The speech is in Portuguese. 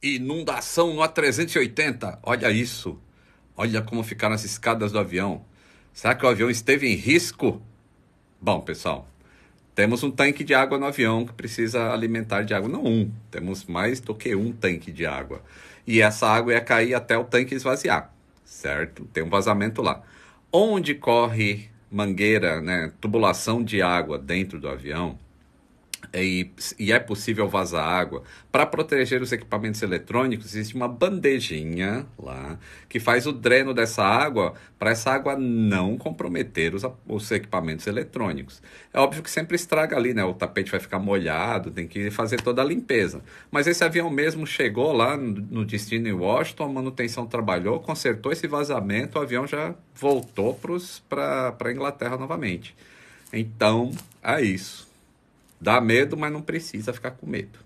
Inundação no A380. Olha isso. Olha como ficaram as escadas do avião. Será que o avião esteve em risco? Bom, pessoal, temos um tanque de água no avião que precisa alimentar de água. Não um, temos mais do que um tanque de água. E essa água ia cair até o tanque esvaziar, certo? Tem um vazamento lá. Onde corre mangueira, né, tubulação de água dentro do avião, e, e, é possível vazar água. Para proteger os equipamentos eletrônicos, existe uma bandejinha lá que faz o dreno dessa água para essa água não comprometer os, os, equipamentos eletrônicos. É óbvio que sempre estraga ali, né? O tapete vai ficar molhado, tem que fazer toda a limpeza. Mas esse avião mesmo chegou lá no, no destino em Washington, a manutenção trabalhou, consertou esse vazamento, o avião já voltou para a Inglaterra novamente. Então, é isso. Dá medo, mas não precisa ficar com medo.